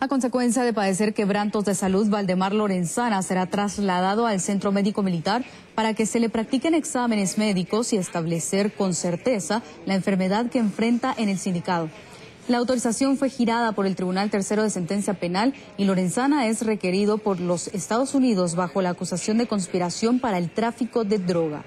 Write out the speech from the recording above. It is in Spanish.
A consecuencia de padecer quebrantos de salud, Valdemar Lorenzana será trasladado al Centro Médico Militar para que se le practiquen exámenes médicos y establecer con certeza la enfermedad que enfrenta en el sindicato. La autorización fue girada por el Tribunal Tercero de Sentencia Penal y Lorenzana es requerido por los Estados Unidos bajo la acusación de conspiración para el tráfico de droga.